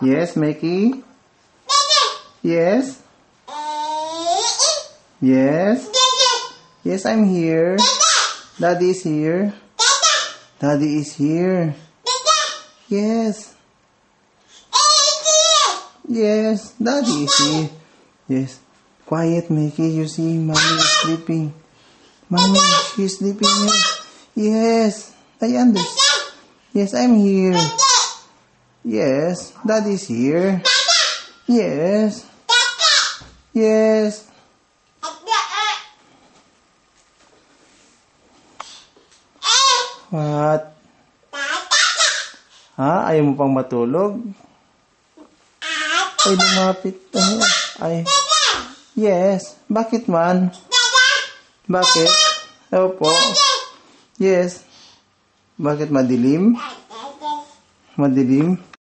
Yes, Mickey? Yes? Yes? Yes, I'm here. Daddy is here. Daddy is here. Yes. Yes, Daddy is here. Yes. Quiet, Mickey. You see, Mommy is sleeping. Mommy, she's sleeping here. Yes, I understand. Yes, I'm here. Yes, Daddy's here. Yes. Yes. What? Ha? Ayaw mo pang matulog? Ay, lumapit. Ay, ay. Yes. Bakit man? Bakit? Opo. Yes. Bakit madilim? Madilim?